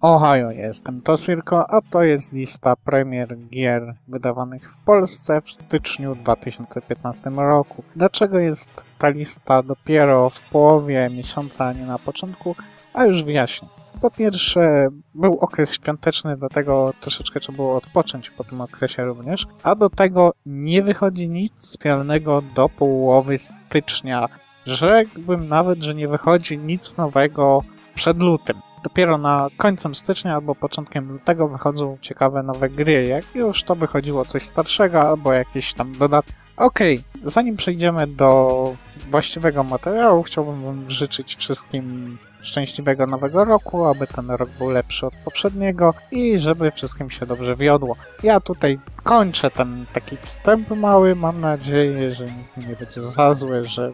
Ohio, jestem to Sirko, a to jest lista premier gier wydawanych w Polsce w styczniu 2015 roku. Dlaczego jest ta lista dopiero w połowie miesiąca, a nie na początku? A już wyjaśnię. Po pierwsze, był okres świąteczny, dlatego troszeczkę trzeba było odpocząć po tym okresie również, a do tego nie wychodzi nic specjalnego do połowy stycznia. Rzekłbym nawet, że nie wychodzi nic nowego przed lutym. Dopiero na końcem stycznia albo początkiem lutego wychodzą ciekawe nowe gry. Jak już to wychodziło coś starszego albo jakieś tam dodatki. Okej, okay, zanim przejdziemy do właściwego materiału, chciałbym Wam życzyć wszystkim szczęśliwego nowego roku, aby ten rok był lepszy od poprzedniego i żeby wszystkim się dobrze wiodło. Ja tutaj kończę ten taki wstęp mały, mam nadzieję, że nikt nie będzie za złe, że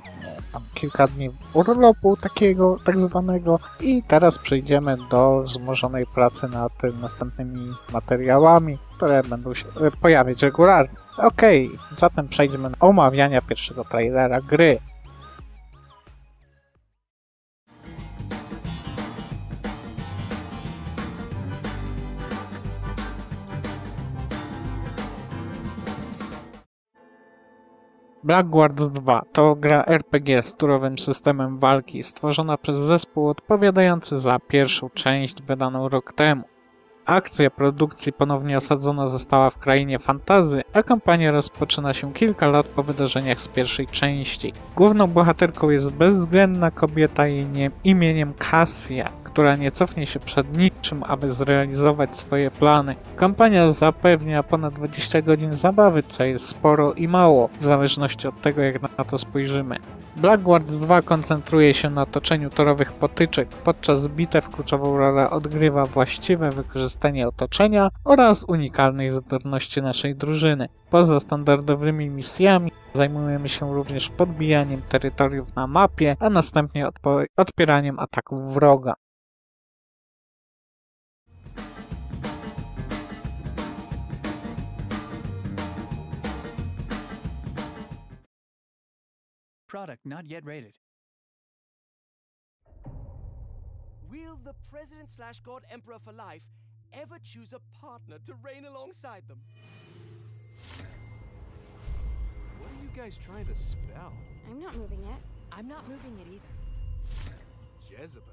tam kilka dni urlopu takiego, tak zwanego i teraz przejdziemy do wzmożonej pracy nad następnymi materiałami, które będą się e, pojawiać regularnie. Okej, okay, zatem przejdziemy do omawiania pierwszego trailera gry. Blackguards 2 to gra RPG z turowym systemem walki stworzona przez zespół odpowiadający za pierwszą część wydaną rok temu. Akcja produkcji ponownie osadzona została w krainie fantazy, a kampania rozpoczyna się kilka lat po wydarzeniach z pierwszej części. Główną bohaterką jest bezwzględna kobieta imieniem Cassia, która nie cofnie się przed niczym, aby zrealizować swoje plany. Kampania zapewnia ponad 20 godzin zabawy, co jest sporo i mało, w zależności od tego jak na to spojrzymy. Blackguard 2 koncentruje się na toczeniu torowych potyczek, podczas bitew kluczową rolę odgrywa właściwe wykorzystanie otoczenia oraz unikalnej zdolności naszej drużyny. Poza standardowymi misjami zajmujemy się również podbijaniem terytoriów na mapie, a następnie odpieraniem ataków wroga. Product not yet rated. Will the President slash God Emperor for life ever choose a partner to reign alongside them? What are you guys trying to spell? I'm not moving it. I'm not moving it either. Jezebel?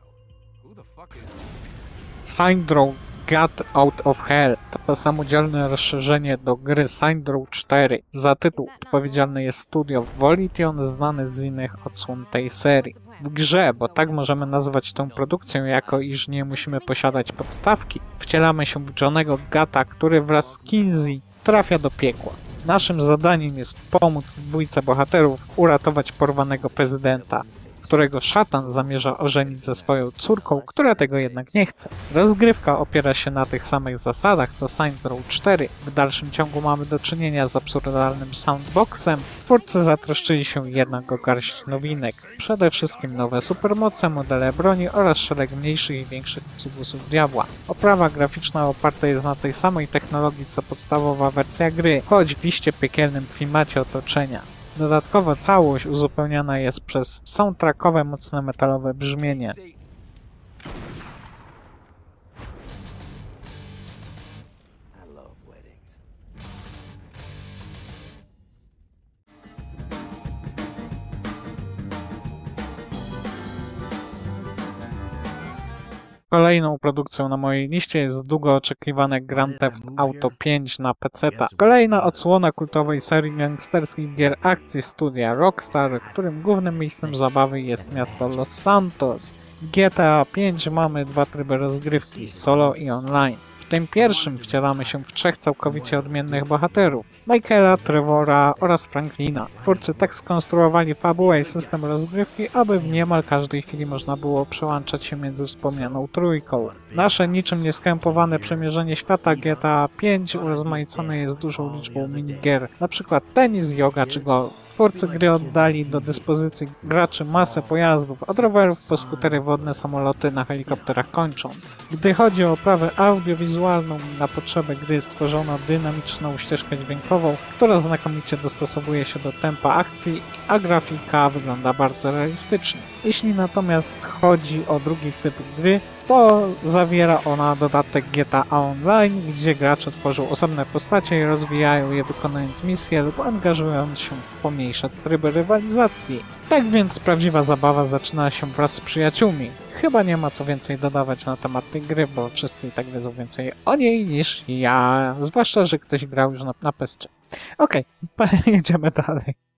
Syndrome Get Out of Hell to samodzielne rozszerzenie do gry Syndrome 4. Za tytuł odpowiedzialny jest studio Volition, znany z innych odsłon tej serii. W grze, bo tak możemy nazwać tą produkcję, jako iż nie musimy posiadać podstawki, wcielamy się w Johnego Gata, który wraz z Kinsey trafia do piekła. Naszym zadaniem jest pomóc dwójce bohaterów uratować porwanego prezydenta którego szatan zamierza ożenić ze swoją córką, która tego jednak nie chce. Rozgrywka opiera się na tych samych zasadach co Saints Row 4. W dalszym ciągu mamy do czynienia z absurdalnym soundboxem. Twórcy zatroszczyli się jednak o garść nowinek. Przede wszystkim nowe supermoce, modele broni oraz szereg mniejszych i większych subusów diabła. Oprawa graficzna oparta jest na tej samej technologii co podstawowa wersja gry, choć w liście piekielnym klimacie otoczenia. Dodatkowo całość uzupełniana jest przez soundtrackowe mocne metalowe brzmienie. Kolejną produkcją na mojej liście jest długo oczekiwane Grand Theft Auto 5 na PC. Kolejna odsłona kultowej serii gangsterskich gier akcji studia Rockstar, którym głównym miejscem zabawy jest miasto Los Santos. GTA 5 mamy dwa tryby rozgrywki, solo i online tym pierwszym wcielamy się w trzech całkowicie odmiennych bohaterów. Michaela, Trevora oraz Franklina. Twórcy tak skonstruowali fabułę i system rozgrywki, aby w niemal każdej chwili można było przełączać się między wspomnianą trójką. Nasze niczym nieskrępowane przemierzenie świata GTA 5 urozmaicone jest dużą liczbą minigier, np. tenis, yoga czy golf. Twórcy gry oddali do dyspozycji graczy masę pojazdów, od rowerów po skutery wodne, samoloty na helikopterach kończą. Gdy chodzi o oprawę audiowizualną, na potrzeby gry stworzono dynamiczną ścieżkę dźwiękową, która znakomicie dostosowuje się do tempa akcji, a grafika wygląda bardzo realistycznie. Jeśli natomiast chodzi o drugi typ gry, to zawiera ona dodatek GTA Online, gdzie gracze tworzą osobne postacie i rozwijają je wykonując misje lub angażując się w pomniejsze tryby rywalizacji. Tak więc prawdziwa zabawa zaczyna się wraz z przyjaciółmi. Chyba nie ma co więcej dodawać na temat tej gry, bo wszyscy i tak wiedzą więcej o niej niż ja, zwłaszcza, że ktoś grał już na, na pescie. Okej, okay, jedziemy dalej.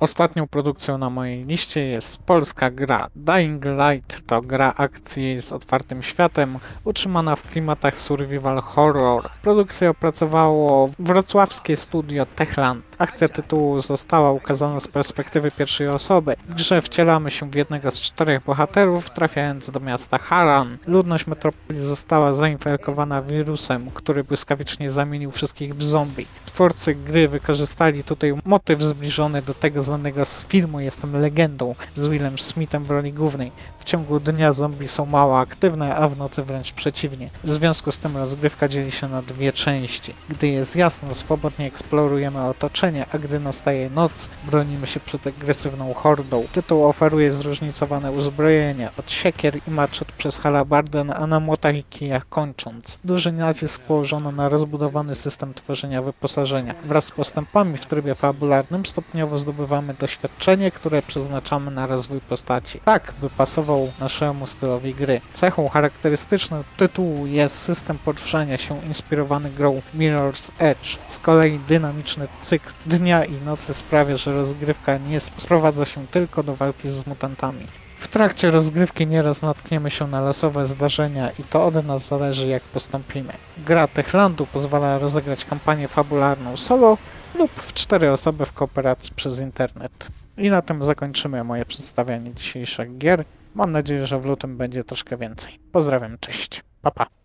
Ostatnią produkcją na mojej liście jest polska gra Dying Light. To gra akcji z otwartym światem, utrzymana w klimatach survival horror. Produkcję opracowało wrocławskie studio Techland. Akcja tytułu została ukazana z perspektywy pierwszej osoby. W grze wcielamy się w jednego z czterech bohaterów, trafiając do miasta Haran. Ludność metropolii została zainfekowana wirusem, który błyskawicznie zamienił wszystkich w zombie. Twórcy gry wykorzystali tutaj motyw zbliżony do tego znanego z filmu Jestem legendą z Willem Smithem w roli głównej. W ciągu dnia zombie są mało aktywne, a w nocy wręcz przeciwnie. W związku z tym rozgrywka dzieli się na dwie części. Gdy jest jasno, swobodnie eksplorujemy otoczenie, a gdy nastaje noc, bronimy się przed agresywną hordą. Tytuł oferuje zróżnicowane uzbrojenia, od siekier i maczet przez halabardę, a na młotach i kijach kończąc. Duży nacisk położono na rozbudowany system tworzenia wyposażenia. Wraz z postępami w trybie fabularnym stopniowo zdobywamy doświadczenie, które przeznaczamy na rozwój postaci. Tak, by pasował naszemu stylowi gry. Cechą charakterystyczną tytułu jest system poruszania się inspirowany grą Mirror's Edge. Z kolei dynamiczny cykl dnia i nocy sprawia, że rozgrywka nie sprowadza się tylko do walki z mutantami. W trakcie rozgrywki nieraz natkniemy się na losowe zdarzenia i to od nas zależy jak postąpimy. Gra Techlandu pozwala rozegrać kampanię fabularną solo lub w cztery osoby w kooperacji przez internet. I na tym zakończymy moje przedstawianie dzisiejszych gier. Mam nadzieję, że w lutym będzie troszkę więcej. Pozdrawiam, cześć. Pa, pa.